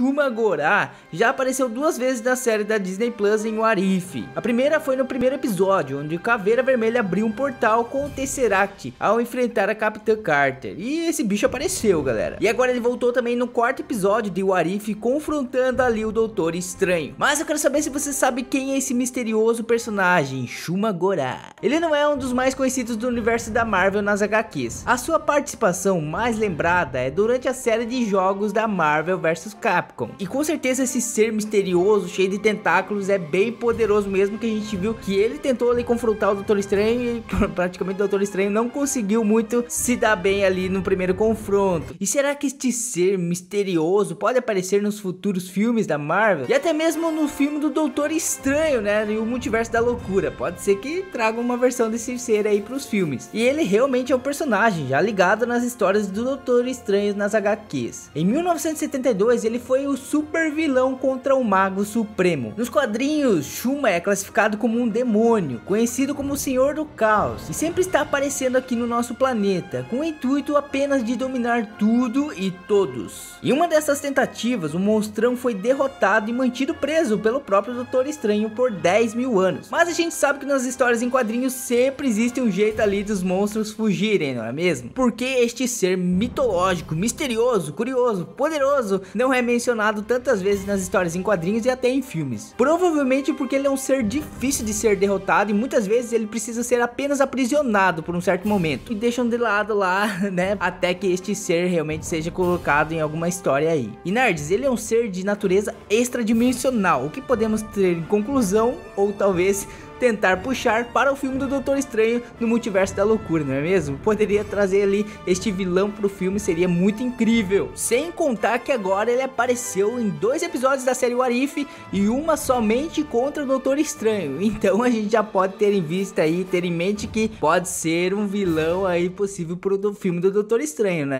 Shuma Gorath já apareceu duas vezes na série da Disney Plus em Warif. A primeira foi no primeiro episódio, onde Caveira Vermelha abriu um portal com o Tesseract ao enfrentar a Capitã Carter. E esse bicho apareceu, galera. E agora ele voltou também no quarto episódio de Warif, confrontando ali o Doutor Estranho. Mas eu quero saber se você sabe quem é esse misterioso personagem, Shuma Gorath. Ele não é um dos mais conhecidos do universo da Marvel nas HQs. A sua participação mais lembrada é durante a série de jogos da Marvel vs Capcom. E com certeza esse ser misterioso, cheio de tentáculos, é bem poderoso mesmo que a gente viu que ele tentou ali confrontar o Doutor Estranho e praticamente o Doutor Estranho não conseguiu muito se dar bem ali no primeiro confronto. E será que este ser misterioso pode aparecer nos futuros filmes da Marvel? E até mesmo no filme do Doutor Estranho, né? E o Multiverso da Loucura. Pode ser que traga uma versão desse ser aí pros filmes. E ele realmente é um personagem já ligado nas histórias do Doutor Estranho nas HQs. Em 1972 ele foi o super vilão contra o Mago Supremo. Nos quadrinhos, Shuma é classificado como um demônio, conhecido como o Senhor do Caos, e sempre está aparecendo aqui no nosso planeta, com o intuito apenas de dominar tudo e todos. Em uma dessas tentativas, o monstrão foi derrotado e mantido preso pelo próprio Doutor Estranho por 10 mil anos. Mas a gente sabe que nas histórias em quadrinhos sempre existe um jeito ali dos monstros fugirem, não é mesmo? Porque este ser mitológico, misterioso, curioso, poderoso, não é mencionado tantas vezes nas histórias em quadrinhos e até em filmes. Provavelmente porque ele é um ser difícil de ser derrotado e muitas vezes ele precisa ser apenas aprisionado por um certo momento. E deixam de lado lá, né, até que este ser realmente seja colocado em alguma história aí. E nerds, ele é um ser de natureza extradimensional, o que podemos ter em conclusão ou talvez tentar puxar para o filme do Doutor Estranho no Multiverso da Loucura, não é mesmo? Poderia trazer ali este vilão pro filme, seria muito incrível. Sem contar que agora ele apareceu em dois episódios da série Warif e uma somente contra o Doutor Estranho. Então a gente já pode ter em vista aí, ter em mente que pode ser um vilão aí possível pro filme do Doutor Estranho, né?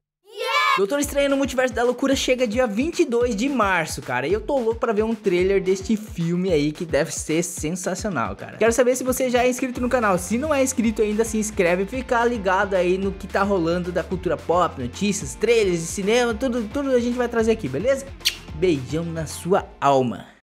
Doutor Estranho no Multiverso da Loucura chega dia 22 de março, cara. E eu tô louco pra ver um trailer deste filme aí que deve ser sensacional, cara. Quero saber se você já é inscrito no canal. Se não é inscrito ainda, se inscreve. Fica ligado aí no que tá rolando da cultura pop, notícias, trailers de cinema, tudo, tudo a gente vai trazer aqui, beleza? Beijão na sua alma.